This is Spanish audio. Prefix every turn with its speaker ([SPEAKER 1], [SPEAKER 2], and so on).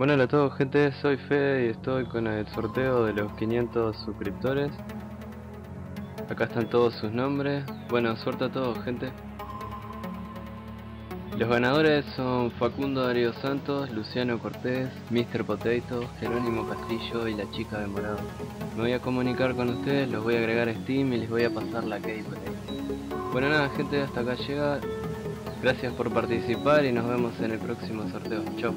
[SPEAKER 1] Bueno, hola a todos gente, soy Fede y estoy con el sorteo de los 500 suscriptores. Acá están todos sus nombres. Bueno, suerte a todos gente. Los ganadores son Facundo Darío Santos, Luciano Cortés, Mr. Potato, Jerónimo Castillo y la chica de morado. Me voy a comunicar con ustedes, los voy a agregar a Steam y les voy a pasar la key. Bueno nada gente, hasta acá llega. Gracias por participar y nos vemos en el próximo sorteo. Chau.